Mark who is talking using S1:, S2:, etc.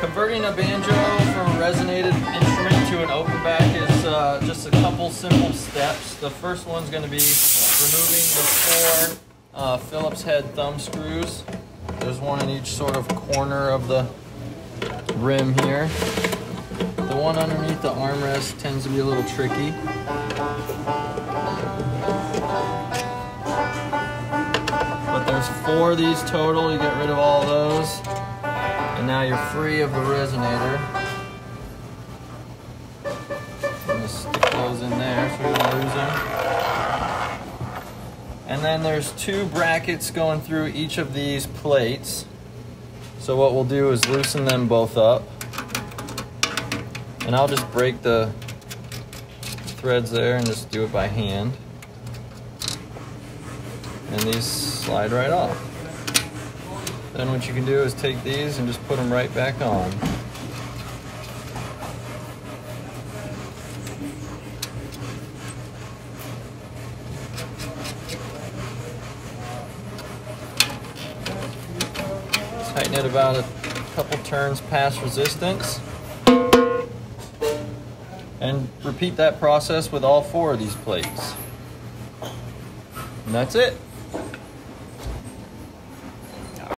S1: Converting a banjo from a resonated instrument to an open back is uh, just a couple simple steps. The first one's going to be removing the four uh, Phillips head thumb screws. There's one in each sort of corner of the rim here. The one underneath the armrest tends to be a little tricky. But there's four of these total, you get rid of all those. And now you're free of the resonator. I'm gonna stick those in there so we don't lose them. And then there's two brackets going through each of these plates. So what we'll do is loosen them both up. And I'll just break the threads there and just do it by hand. And these slide right off. Then what you can do is take these and just put them right back on. Tighten it about a couple turns past resistance. And repeat that process with all four of these plates. And that's it.